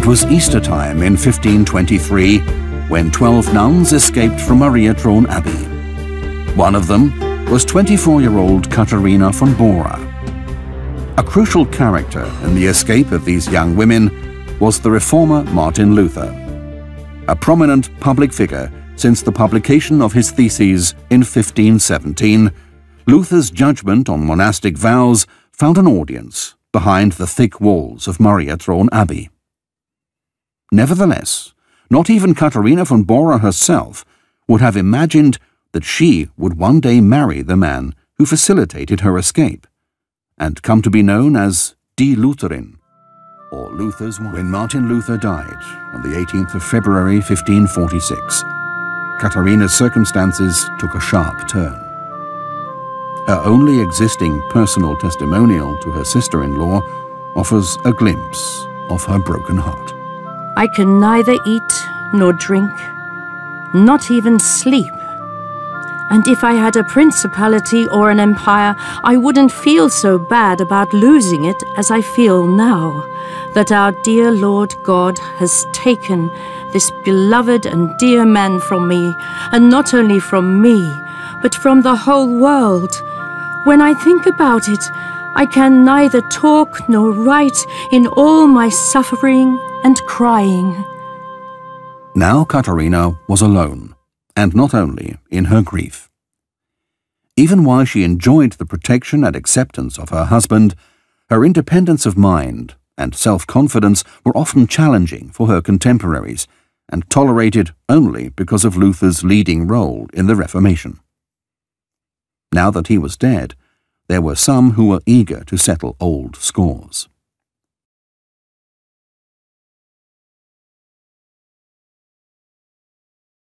It was Easter time in 1523 when 12 nuns escaped from Marienthron Abbey. One of them was 24-year-old Katharina von Bora. A crucial character in the escape of these young women was the reformer Martin Luther, a prominent public figure since the publication of his theses in 1517. Luther's judgment on monastic vows found an audience behind the thick walls of Marienthron Abbey. Nevertheless, not even Katharina von Bora herself would have imagined that she would one day marry the man who facilitated her escape, and come to be known as Die Lutherin, or Luther's wife. When Martin Luther died on the 18th of February 1546, Katharina's circumstances took a sharp turn. Her only existing personal testimonial to her sister-in-law offers a glimpse of her broken heart. I can neither eat nor drink, not even sleep. And if I had a principality or an empire, I wouldn't feel so bad about losing it as I feel now, that our dear Lord God has taken this beloved and dear man from me, and not only from me, but from the whole world. When I think about it, I can neither talk nor write in all my suffering and crying. Now Katharina was alone, and not only in her grief. Even while she enjoyed the protection and acceptance of her husband, her independence of mind and self-confidence were often challenging for her contemporaries, and tolerated only because of Luther's leading role in the Reformation. Now that he was dead, there were some who were eager to settle old scores.